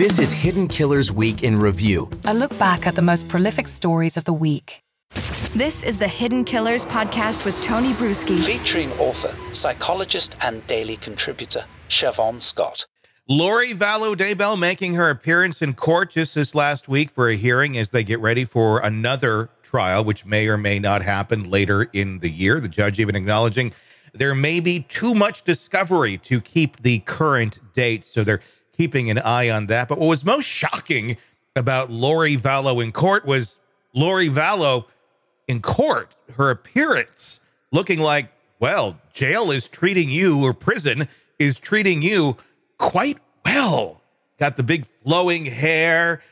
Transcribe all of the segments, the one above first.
This is Hidden Killers Week in Review. A look back at the most prolific stories of the week. This is the Hidden Killers podcast with Tony Brueski. Featuring author, psychologist, and daily contributor, Shavaun Scott. Lori Vallow Daybell making her appearance in court just this last week for a hearing as they get ready for another trial, which may or may not happen later in the year. The judge even acknowledging there may be too much discovery to keep the current date. So they're keeping an eye on that. But what was most shocking about Lori Vallow in court was Lori Vallow in court, her appearance looking like, well, jail is treating you or prison is treating you quite well. Got the big flowing hair,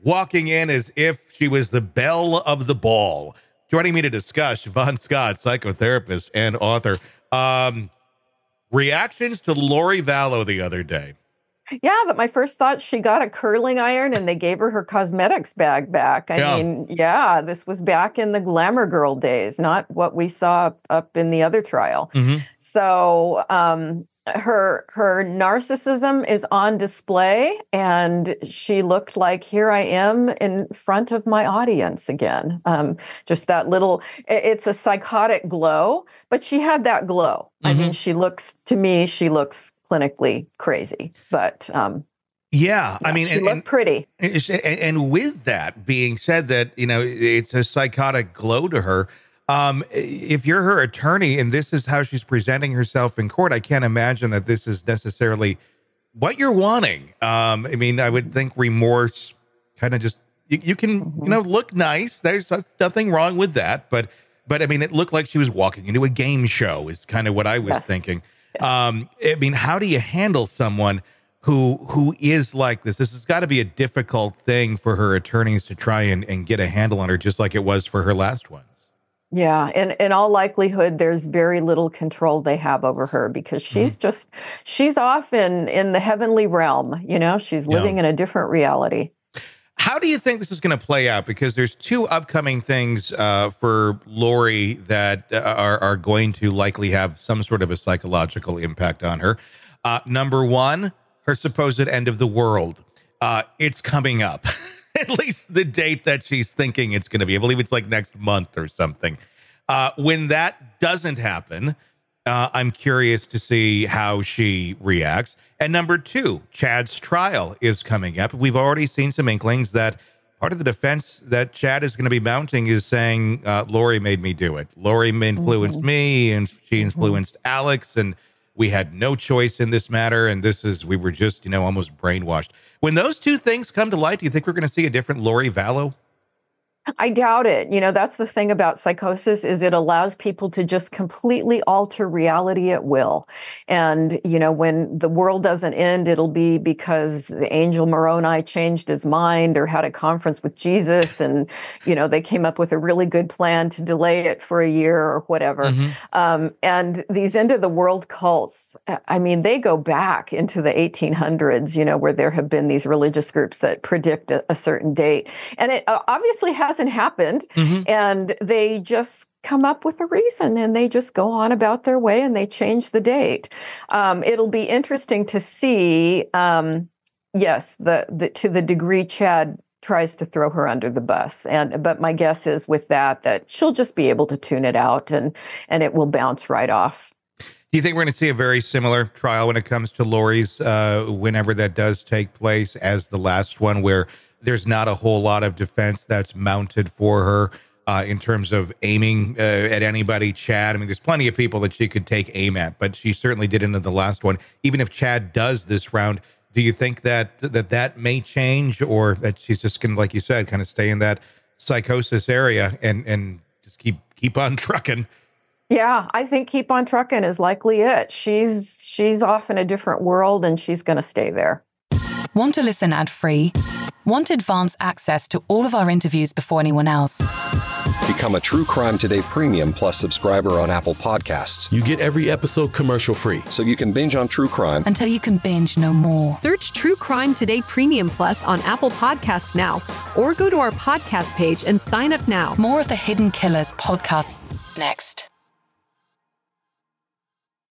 walking in as if she was the belle of the ball. Joining me to discuss, Shavaun Scott, psychotherapist and author. Um, reactions to Lori Vallow the other day. Yeah, that my first thought she got a curling iron and they gave her her cosmetics bag back. I yeah. mean, yeah, this was back in the glamour girl days, not what we saw up in the other trial. Mm-hmm. So, um, her her narcissism is on display and she looked like here i am in front of my audience again um, just that little it's a psychotic glow but she had that glow mm-hmm. i mean mm-hmm. she looks to me she looks clinically crazy, but um, yeah, I mean, she and, looked pretty. And, and with that being said, that you know, it's a psychotic glow to her. Um, if you're her attorney and this is how she's presenting herself in court, I can't imagine that this is necessarily what you're wanting. Um, I mean, I would think remorse kind of just you, you can mm-hmm. you know look nice. There's nothing wrong with that, but but I mean, it looked like she was walking into a game show. Is kind of what I was yes. thinking. Um, I mean, how do you handle someone who who is like this? This has got to be a difficult thing for her attorneys to try and, and get a handle on her, just like it was for her last ones. Yeah, and in all likelihood, there's very little control they have over her because mm-hmm. she's mm-hmm. just she's off in in the heavenly realm. You know, she's living yeah. in a different reality. How do you think this is going to play out? Because there's two upcoming things uh, for Lori that uh, are, are going to likely have some sort of a psychological impact on her. Uh, number one, her supposed end of the world. Uh, it's coming up. At least the date that she's thinking it's going to be. I believe it's like next month or something. Uh, when that doesn't happen, uh, I'm curious to see how she reacts. And number two, Chad's trial is coming up. We've already seen some inklings that part of the defense that Chad is going to be mounting is saying, uh, Lori made me do it. Lori influenced mm-hmm. me and she mm-hmm. influenced mm-hmm. Alex. And we had no choice in this matter. And this is, we were just, you know, almost brainwashed. When those two things come to light, do you think we're going to see a different Lori Vallow? I doubt it. You know, that's the thing about psychosis is it allows people to just completely alter reality at will. And, you know, when the world doesn't end, it'll be because Angel Moroni changed his mind or had a conference with Jesus and, you know, they came up with a really good plan to delay it for a year or whatever. Mm-hmm. Um, and these end of the world cults, I mean, they go back into the 1800s, you know, where there have been these religious groups that predict a, a certain date. And it uh, obviously has hasn't happened. Mm-hmm. And they just come up with a reason and they just go on about their way and they change the date. Um, it'll be interesting to see, um, yes, the, the to the degree Chad tries to throw her under the bus and but my guess is with that that she'll just be able to tune it out and and it will bounce right off do you think we're going to see a very similar trial when it comes to Lori's uh, whenever that does take place as the last one, where there's not a whole lot of defense that's mounted for her uh, in terms of aiming uh, at anybody. Chad, I mean, there's plenty of people that she could take aim at, but she certainly did into the last one. Even if Chad does this round, do you think that that that may change, or that she's just going to, like you said, kind of stay in that psychosis area and and just keep keep on trucking? Yeah, I think keep on trucking is likely it. She's she's off in a different world, and she's going to stay there. Want to listen ad free? Want advance access to all of our interviews before anyone else? Become a True Crime Today Premium Plus subscriber on Apple Podcasts. You get every episode commercial free. So you can binge on True Crime until you can binge no more. Search True Crime Today Premium Plus on Apple Podcasts now or go to our podcast page and sign up now. More of the Hidden Killers podcast next.